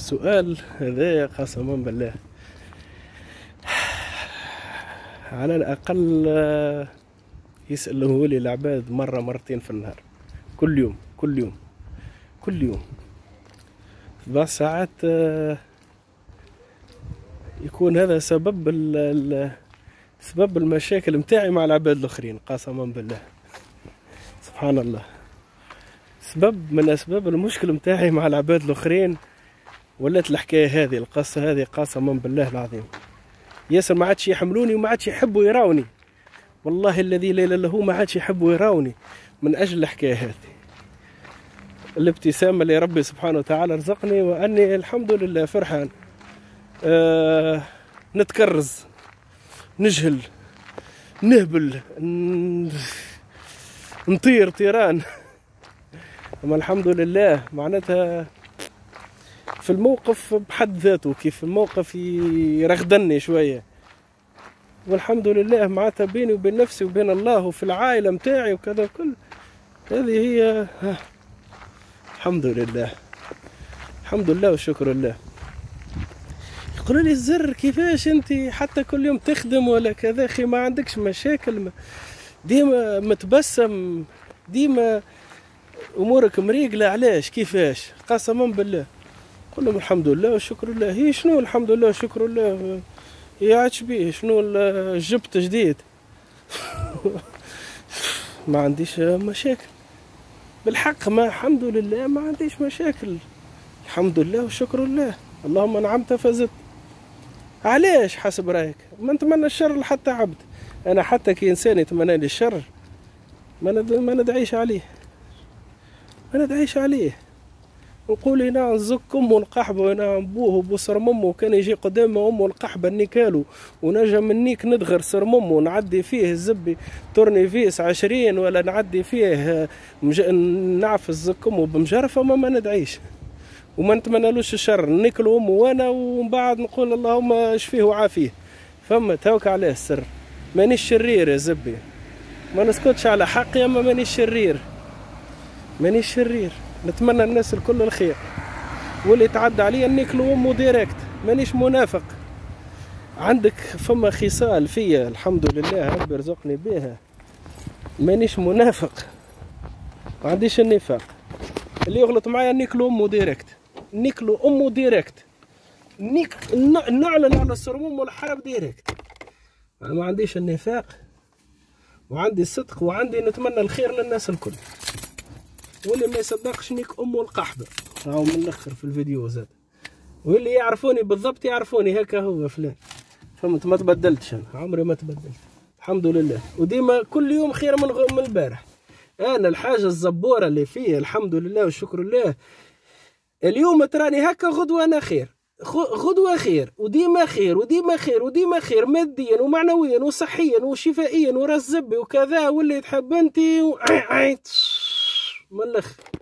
السؤال هذا قسما بالله. على الأقل آه، يسأله لي العباد مرة مرتين في النهار. كل يوم كل يوم كل يوم. بعض ساعات آه، يكون هذا سبب ال سبب المشاكل متاعي مع العباد الآخرين قسما بالله. سبحان الله. سبب من أسباب المشكلة متاعي مع العباد الآخرين ولات الحكاية هذه القصة هذه قسما بالله العظيم. ياسر ما عادش يحملوني وما عادش يحبوا يراوني. والله الذي لا إله إلا هو ما عادش يحبوا يراوني. من أجل الحكاية هذه. الابتسامة اللي ربي سبحانه وتعالى رزقني وأني الحمد لله فرحان. آه نتكرز نجهل نهبل نطير طيران. أما الحمد لله معناتها في الموقف بحد ذاته كيف الموقف يرغدني شوية. والحمد لله معناتها بيني وبين نفسي وبين الله وفي العائلة متاعي وكذا كل هذه هي. الحمد لله. الحمد لله والشكر لله. يقولوا لي الزر كيفاش انت حتى كل يوم تخدم ولا كذا أخي؟ ما عندكش مشاكل؟ ما- ديما متبسم ديما أمورك مريقلة علاش؟ كيفاش؟ قسما بالله. قل لهم الحمد لله والشكر لله. هي شنو الحمد لله والشكر لله؟ يا بيه شنو ال- جبت جديد ما عنديش مشاكل. بالحق ما الحمد لله ما عنديش مشاكل. الحمد لله والشكر لله. اللهم انعمت فزدت علاش حسب رأيك؟ ما نتمنى الشر لحتى عبد. أنا حتى كي إنسان يتمنى لي الشر ما ندعيش عليه. ما ندعيش عليه. نقول هنا نزك امه القحبه هنا ابوه بوسر ممه كان يجي قدام امه القحبه نيكالو. ونجا منيك ندغر سر ممه نعدي فيه الزبي. تورني فيس عشرين ولا نعدي فيه مج... نعفس زك امه بمجرفه ما, ما ندعيش. وما نتمنالوش الشر. ناكلو امه وأنا ومن بعد نقول اللهم اشفيه وعافيه. فما توك عليه السر. مانيش شرير يا زبي. ما نسكتش على حقي أما مانيش شرير. مانيش شرير. نتمنى الناس الكل الخير. واللي تعدى عليا ناكلو امه direct مانيش منافق. عندك فما خصال فيا الحمد لله ربي رزقني بها. مانيش منافق. ما عنديش النفاق. اللي يغلط معايا ناكلو امه direct ناكلو امه direct نيك نعلن على السرموم والحرب direct أنا ما عنديش النفاق. وعندي الصدق وعندي نتمنى الخير للناس الكل. واللي ما يصدقش نيك امه القحبه راهو من الأخر في الفيديو زاد. واللي يعرفوني بالضبط يعرفوني هكا هو فلان. فهمت ما تبدلتش أنا. عمري ما تبدلت. الحمد لله. وديما كل يوم خير من غ- من البارح. أنا الحاجة الزبورة اللي فيها الحمد لله والشكر لله. اليوم تراني هكا غدوة أنا خير. غدوة خير. وديما خير وديما خير وديما خير ماديا ومعنويا وصحيا وشفائيا وراس زبي وكذا واللي تحب انت و... الآخر